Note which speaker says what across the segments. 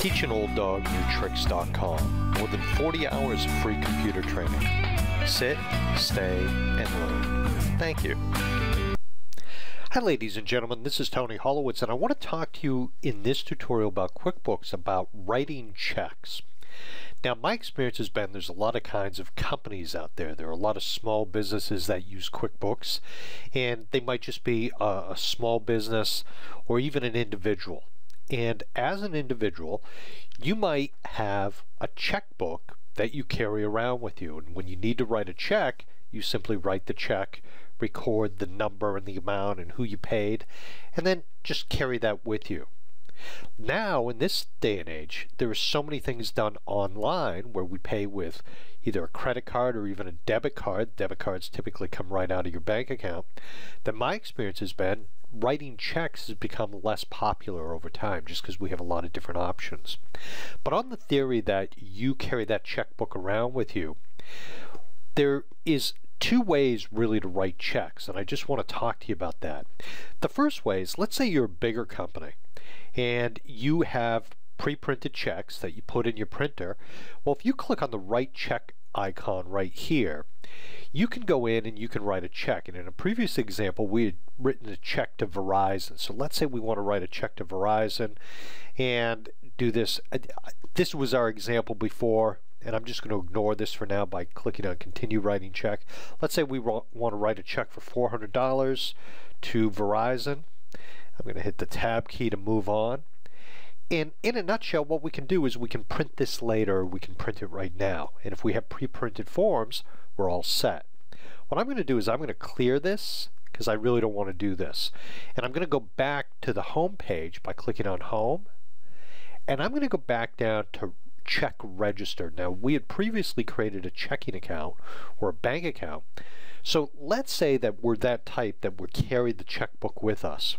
Speaker 1: TeachAnOldDogNewTricks.com. More than 40 hours of free computer training. Sit, stay, and learn. Thank you. Hi ladies and gentlemen, this is Tony Holowitz and I want to talk to you in this tutorial about QuickBooks about writing checks. Now my experience has been there's a lot of kinds of companies out there. There are a lot of small businesses that use QuickBooks and they might just be a, a small business or even an individual. And as an individual, you might have a checkbook that you carry around with you. And when you need to write a check, you simply write the check, record the number and the amount and who you paid, and then just carry that with you. Now, in this day and age, there are so many things done online where we pay with either a credit card or even a debit card. Debit cards typically come right out of your bank account. That my experience has been writing checks has become less popular over time just because we have a lot of different options. But on the theory that you carry that checkbook around with you, there is two ways really to write checks, and I just want to talk to you about that. The first way is let's say you're a bigger company and you have pre-printed checks that you put in your printer. Well, if you click on the write check icon right here, you can go in and you can write a check. And in a previous example, we had written a check to Verizon. So let's say we want to write a check to Verizon and do this. This was our example before, and I'm just going to ignore this for now by clicking on continue writing check. Let's say we want to write a check for $400 to Verizon. I'm going to hit the tab key to move on. And in a nutshell, what we can do is we can print this later, we can print it right now. And if we have pre-printed forms, we're all set. What I'm going to do is I'm going to clear this because I really don't want to do this. And I'm going to go back to the home page by clicking on home. And I'm going to go back down to check register. Now we had previously created a checking account or a bank account. So let's say that we're that type that we carry the checkbook with us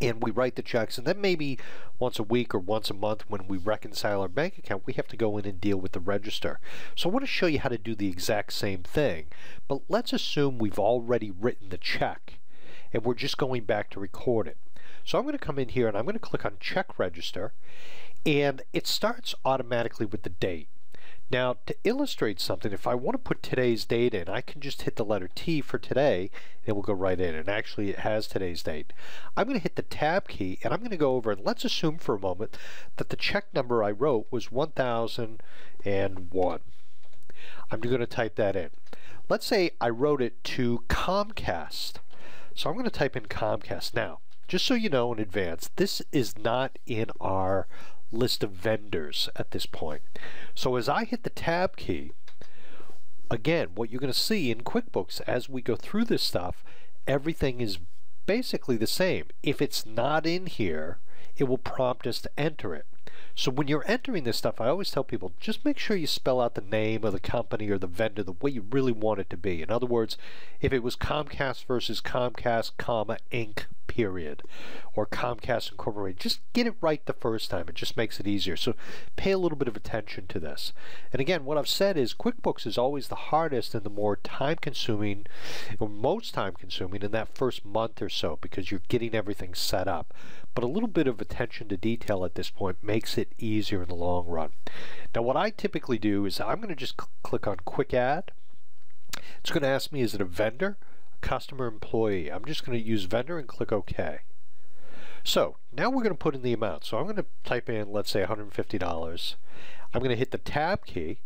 Speaker 1: and we write the checks and then maybe once a week or once a month when we reconcile our bank account we have to go in and deal with the register. So I want to show you how to do the exact same thing but let's assume we've already written the check and we're just going back to record it. So I'm going to come in here and I'm going to click on check register and it starts automatically with the date now, to illustrate something, if I want to put today's date in, I can just hit the letter T for today, and it will go right in. And actually, it has today's date. I'm going to hit the Tab key, and I'm going to go over, and let's assume for a moment that the check number I wrote was 1001. I'm going to type that in. Let's say I wrote it to Comcast. So I'm going to type in Comcast. Now, just so you know in advance, this is not in our list of vendors at this point. So as I hit the tab key, again, what you're going to see in QuickBooks as we go through this stuff, everything is basically the same. If it's not in here, it will prompt us to enter it. So when you're entering this stuff, I always tell people, just make sure you spell out the name of the company or the vendor the way you really want it to be. In other words, if it was Comcast versus Comcast, comma, Inc., period, or Comcast Incorporated. Just get it right the first time. It just makes it easier. So pay a little bit of attention to this. And again, what I've said is QuickBooks is always the hardest and the more time consuming, or most time consuming in that first month or so because you're getting everything set up. But a little bit of attention to detail at this point makes it easier in the long run. Now what I typically do is I'm going to just cl click on Quick Add. It's going to ask me is it a vendor? Customer employee. I'm just going to use vendor and click OK. So now we're going to put in the amount. So I'm going to type in, let's say $150. I'm going to hit the tab key.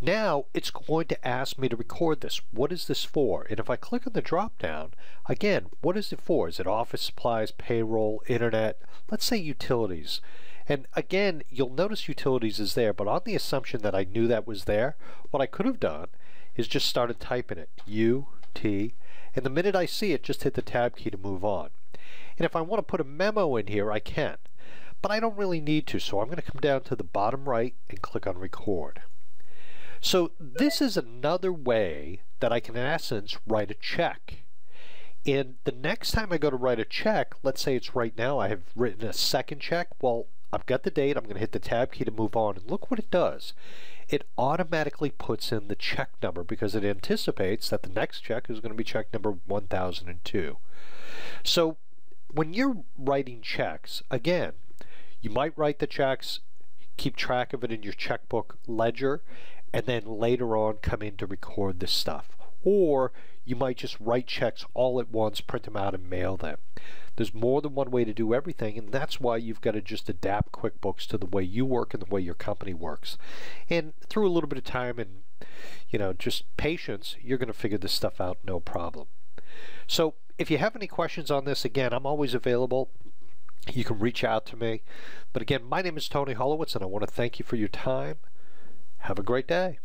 Speaker 1: Now it's going to ask me to record this. What is this for? And if I click on the drop down, again, what is it for? Is it office supplies, payroll, internet? Let's say utilities. And again, you'll notice utilities is there, but on the assumption that I knew that was there, what I could have done is just started typing it. U, T, and the minute I see it, just hit the tab key to move on. And if I want to put a memo in here, I can. But I don't really need to, so I'm going to come down to the bottom right and click on record. So this is another way that I can, in essence, write a check. And the next time I go to write a check, let's say it's right now, I have written a second check. Well, I've got the date, I'm going to hit the tab key to move on, and look what it does it automatically puts in the check number because it anticipates that the next check is going to be check number 1002. So when you're writing checks, again, You might write the checks, keep track of it in your checkbook ledger, and then later on come in to record this stuff. Or you might just write checks all at once, print them out, and mail them. There's more than one way to do everything, and that's why you've got to just adapt QuickBooks to the way you work and the way your company works. And through a little bit of time and you know just patience, you're going to figure this stuff out no problem. So if you have any questions on this, again, I'm always available. You can reach out to me. But again, my name is Tony Holowitz, and I want to thank you for your time. Have a great day.